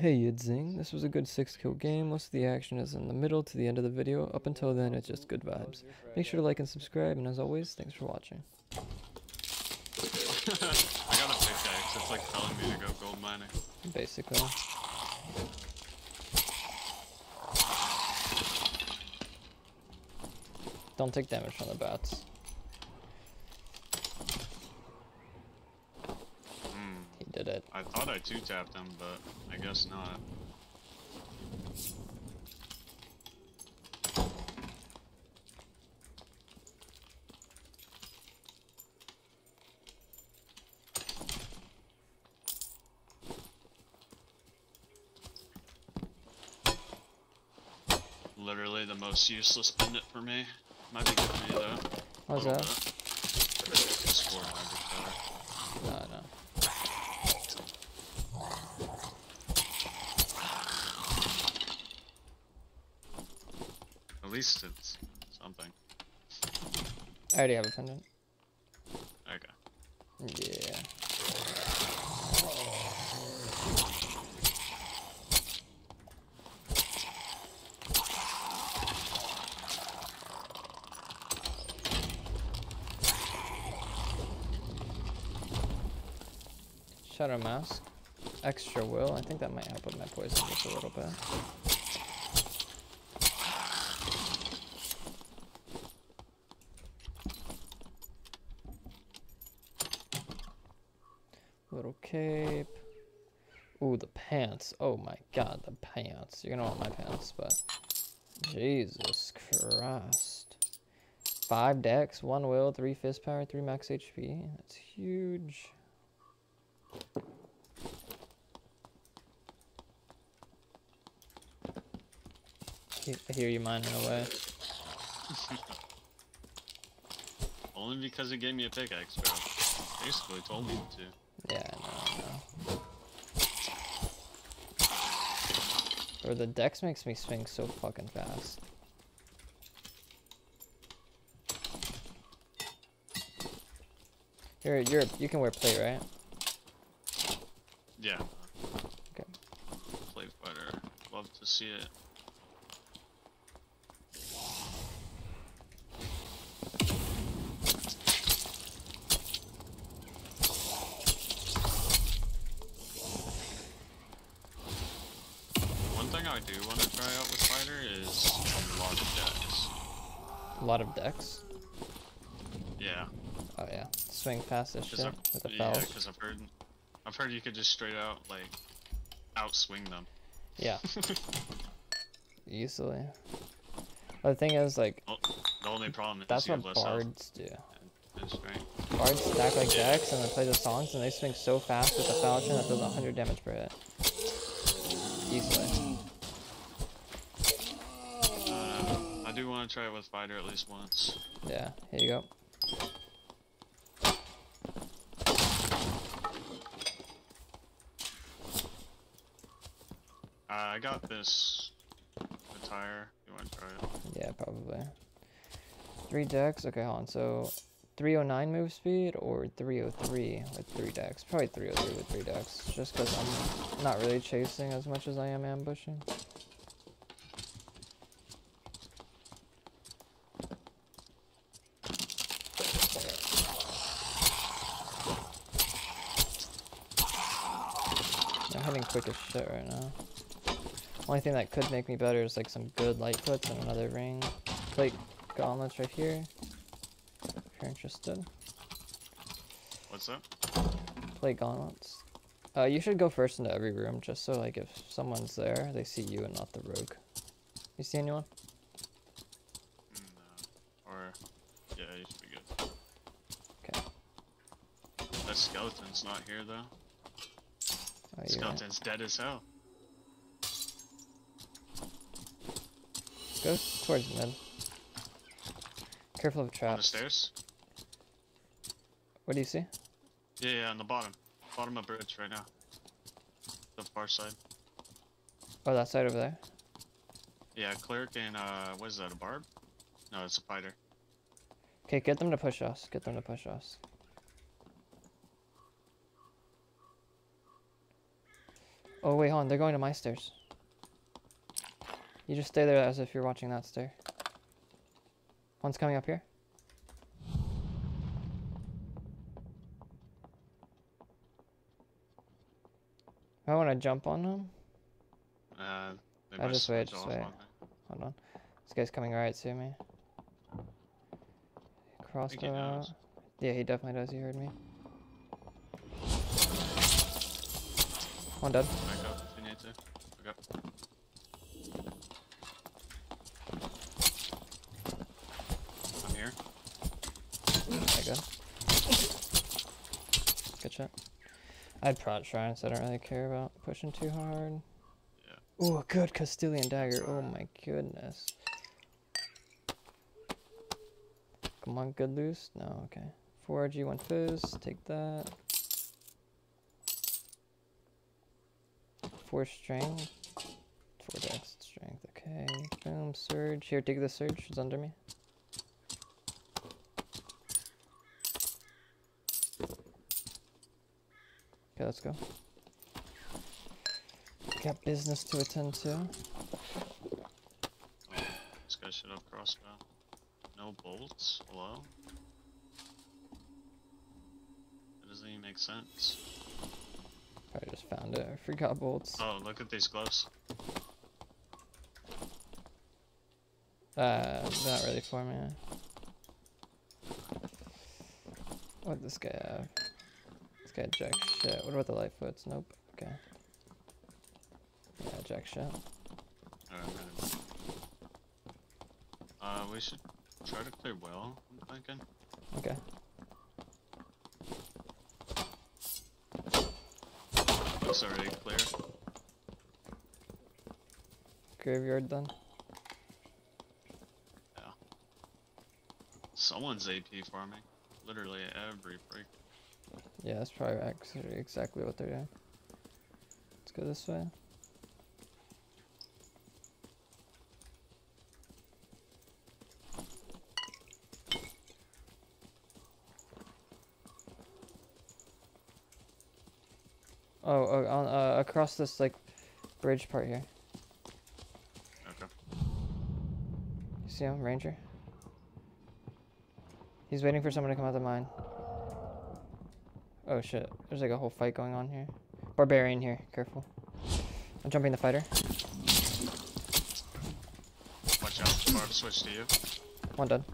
Hey Yidzing, this was a good 6 kill game. Most of the action is in the middle to the end of the video. Up until then, it's just good vibes. Make sure to like and subscribe, and as always, thanks for watching. I got a pickaxe. It's like telling me to go gold mining. Basically. Don't take damage from the bats. Hmm. He did it. I thought I two tapped him, but I guess not. Literally the most useless bandit for me. Might be good for you though. How's that? Score might be better. No, no. At least it's something. I already have a pendant. Okay. Yeah. Shadow Mask. Extra will. I think that might help with my poison just a little bit. Little cape. Ooh, the pants. Oh my god, the pants. You're gonna want my pants, but... Jesus Christ. Five dex, one will, three fist power, three max HP. That's huge. I hear you mining away. Only because it gave me a pickaxe, bro. Basically told me to. Yeah, I know, I know. Or the dex makes me swing so fucking fast. You're, you're, you can wear plate, right? Yeah. Okay. Plate fighter. Love to see it. One thing I do want to try out with fighter is a lot of dex. A lot of dex. Yeah. Oh yeah, swing as 'cause shit I've- with the yeah, because I've heard, I've heard you could just straight out like outswing them. Yeah, easily. But the thing is, like, The only problem is that's what health. bards do. That's right. Bards stack like dex and then play the songs and they swing so fast with the falchion that does 100 damage per hit. Easily. Uh, I do want to try it with fighter at least once. Yeah, here you go. Uh, I got this attire. You want to try it? Yeah, probably. Three dex? Okay, hold on. So, 309 move speed or 303 with three dex? Probably 303 with three dex. Just because I'm not really chasing as much as I am ambushing. Hitting quick as shit right now. Only thing that could make me better is like some good light puts and another ring. Plate gauntlets right here. If you're interested. What's that? Plate gauntlets. Uh, you should go first into every room just so like if someone's there, they see you and not the rogue. You see anyone? No. Or, yeah, you should be good. Okay. That skeleton's not here though. You Skeleton's dead as hell. Go towards mid. Careful of traps. On the stairs? What do you see? Yeah, yeah, on the bottom. Bottom of bridge right now. The far side. Oh, that side over there. Yeah, cleric and uh, what is that? A barb? No, it's a fighter. Okay, get them to push us. Get them to push us. Oh wait, hold on. They're going to my stairs. You just stay there as if you're watching that stair. One's coming up here. I want to jump on them. Uh, Oh, just wait, just wait. Hold on. This guy's coming right to me. Crossed Think he him out. Yeah, he definitely does. He heard me. One dead. Back up if you need to. Back up. I'm here. Okay, good. Good shot. I'd prod shrine, so I don't really care about pushing too hard. Yeah. Ooh, good Castilian dagger. Oh my goodness. Come on, good loose. No, okay. 4G, one fizz. Take that. Four strength. Four dex strength. Okay. Boom, surge. Here, take the surge. It's under me. Okay, let's go. Got business to attend to. This guy should have crossbow. No bolts? Hello? That doesn't even make sense. I just found it. I forgot bolts. Oh, look at these gloves. Uh, not really for me. What this guy have? This guy jack shit. What about the light foots? Nope. Okay. Yeah, jack shit. Alright, Uh, we should try to clear well, I'm thinking. Okay. Looks already clear. Graveyard then. Someone's AP farming. Literally every freak. Yeah, that's probably actually exactly what they're doing. Let's go this way. Oh, oh on, uh, across this like bridge part here. Okay. You see him, Ranger? He's waiting for someone to come out of the mine. Oh shit, there's like a whole fight going on here. Barbarian here, careful. I'm jumping the fighter. Watch out. Barb, switch to you. One done.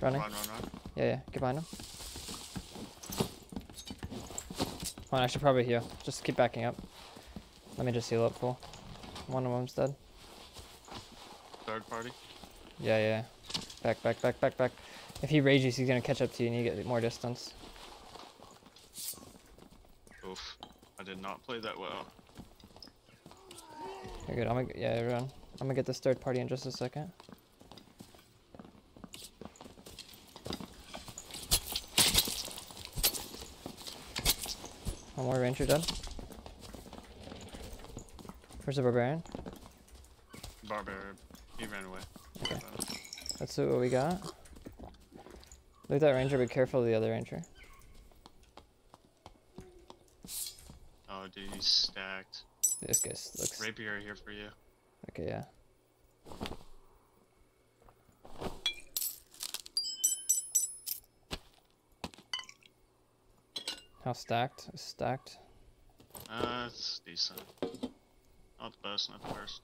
Running. Run, run, run. Yeah, yeah, get behind him. Hold on, I should probably heal. Just keep backing up. Let me just heal up full. One of them's dead. Third party. Yeah, yeah. Back, back, back, back, back. If he rages, he's gonna catch up to you and you get more distance. Oof. I did not play that well. You're good. I'm gonna, yeah, run. I'm gonna get this third party in just a second. One more ranger dead. Where's the barbarian? Barbarian. He ran away. Okay. Let's see what we got. Look at that ranger, be careful of the other ranger. Oh, dude, he's stacked. This guy looks. Rapier here for you. Okay, yeah. How stacked? Stacked. Uh, it's decent. Not the best, not the worst.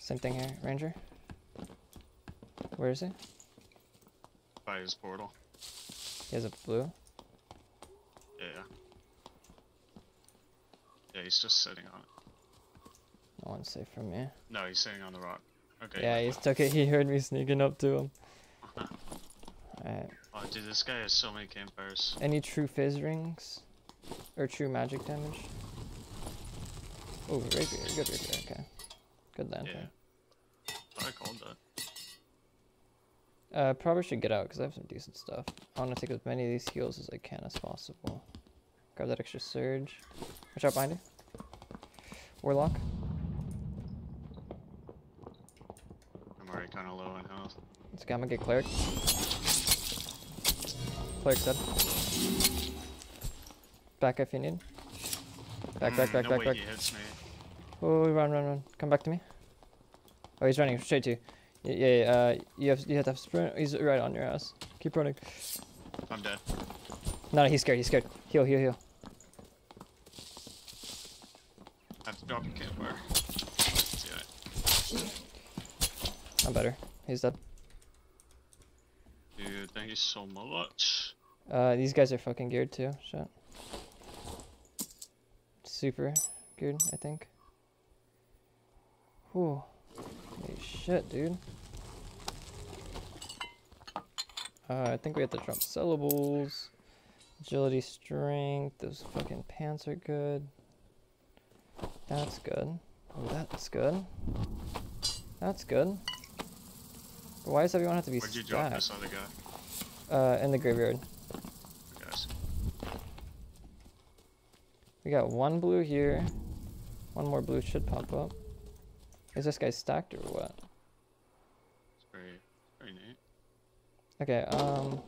Same thing here, ranger. Where is he? By his portal. He has a blue. Yeah. Yeah, he's just sitting on it. No one's safe from me. No, he's sitting on the rock. Okay. Yeah, he took it. He heard me sneaking up to him. Alright. Oh, dude, this guy has so many campfires. Any true fizz rings? Or true magic damage? Oh, right rapier. Good right rapier. Okay. Good lantern. Yeah. Thought I called that. Uh, probably should get out because I have some decent stuff. I want to take as many of these heals as I can as possible. Grab that extra surge. Watch out behind you. Warlock. I'm already kind of low on health. Let's go. I'm gonna get cleric. Cleric's dead. Back if you need. Back, back, Mm, back, no back, back. he hits me. Oh, run, run, run. Come back to me. Oh, he's running straight to you. Y- Yeah, yeah, uh, you have, you have to sprint. He's right on your ass. Keep running. I'm dead. No, no, he's scared, he's scared. Heal, heal, heal. I have to drop a campfire. I'm better. He's dead. Dude, thank you so much. Uh, these guys are fucking geared too. Shit. Super geared, I think. Whew. Holy shit, dude. Uh, I think we have to drop sellables. Agility, strength. Those fucking pants are good. That's good. Oh, that's good. That's good. But why does everyone have to be Where'd you drop stacked? this other guy? Uh, in the graveyard. Guys. We got one blue here. One more blue should pop up. Is this guy stacked or what? It's very, very neat. Okay, um...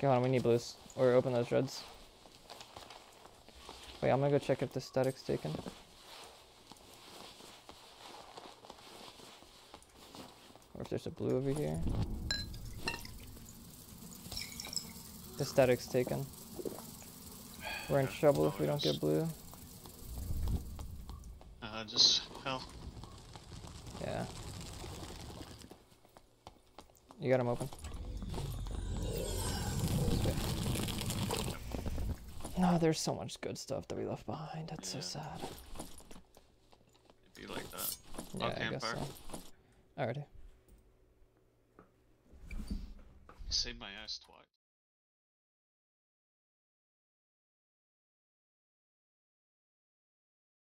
Go on, we need blues. Or open those reds. Wait, I'm gonna go check if the static's taken. Or if there's a blue over here. The static's taken. We're in trouble if we don't get blue. Uh, just hell. Yeah. You got him open. No, there's so much good stuff that we left behind. That's Yeah. so sad. It'd be like that. Yeah, Oh, I guess so. campfire. Alrighty. Saved my ass twice.